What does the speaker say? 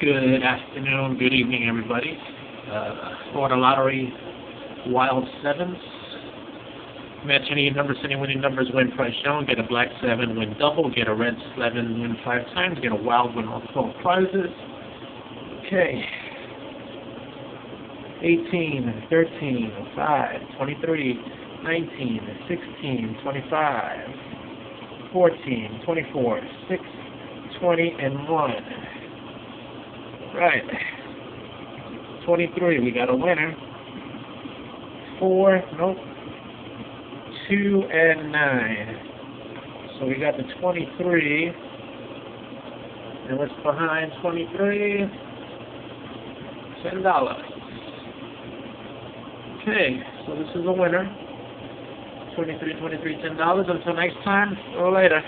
Good afternoon, good evening, everybody. Uh, Lottery Wild Sevens. Match any numbers, any winning numbers, win price shown. Get a black seven, win double. Get a red seven, win five times. Get a wild, win all 12 prizes. Okay. 18, 13, 5, 23, 19, 16, 25, 14, 24, 6, 20, and 1. Right. 23, we got a winner. 4, nope. 2 and 9. So we got the 23. And what's behind 23? $10. Okay, so this is a winner. 23, 23, $10. Until next time, or later.